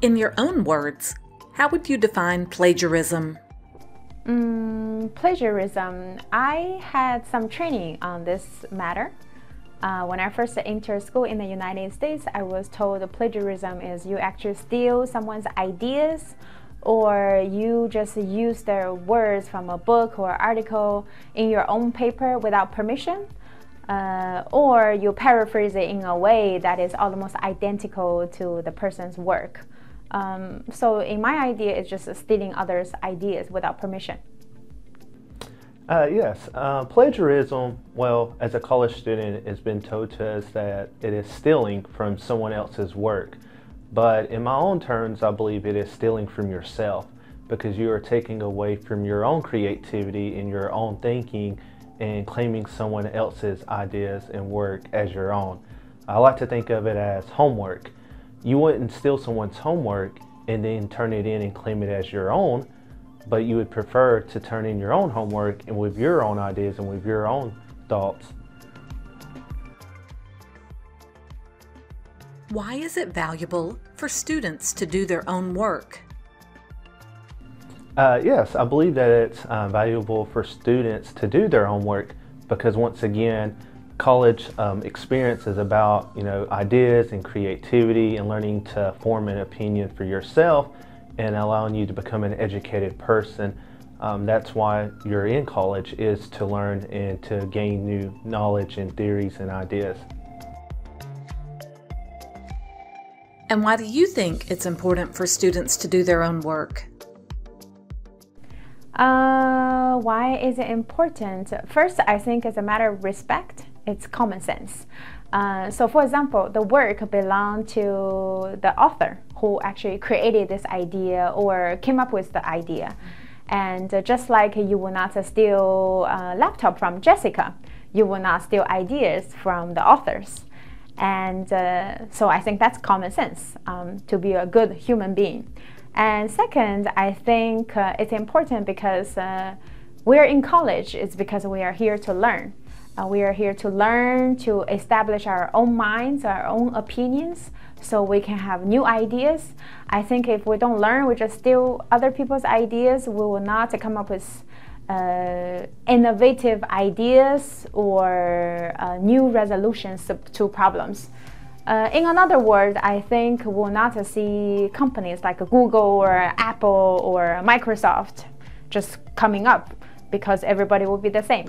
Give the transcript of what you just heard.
In your own words, how would you define plagiarism? Mm, plagiarism. I had some training on this matter. Uh, when I first entered school in the United States, I was told plagiarism is you actually steal someone's ideas or you just use their words from a book or article in your own paper without permission. Uh, or you paraphrase it in a way that is almost identical to the person's work. Um, so, in my idea, it's just stealing others' ideas without permission. Uh, yes, uh, plagiarism, well, as a college student, it's been told to us that it is stealing from someone else's work. But in my own terms, I believe it is stealing from yourself because you are taking away from your own creativity and your own thinking and claiming someone else's ideas and work as your own. I like to think of it as homework. You wouldn't steal someone's homework and then turn it in and claim it as your own but you would prefer to turn in your own homework and with your own ideas and with your own thoughts. Why is it valuable for students to do their own work? Uh, yes, I believe that it's uh, valuable for students to do their own work because once again, college um, experience is about you know ideas and creativity and learning to form an opinion for yourself and allowing you to become an educated person. Um, that's why you're in college is to learn and to gain new knowledge and theories and ideas. And why do you think it's important for students to do their own work? Uh, why is it important? First, I think it's a matter of respect. It's common sense. Uh, so, for example, the work belonged to the author who actually created this idea or came up with the idea. And uh, just like you will not steal a laptop from Jessica, you will not steal ideas from the authors. And uh, so I think that's common sense um, to be a good human being. And second, I think uh, it's important because uh, we're in college, it's because we are here to learn. Uh, we are here to learn, to establish our own minds, our own opinions, so we can have new ideas. I think if we don't learn, we just steal other people's ideas, we will not come up with uh, innovative ideas or uh, new resolutions to problems. Uh, in another word, I think we'll not see companies like Google or Apple or Microsoft just coming up because everybody will be the same.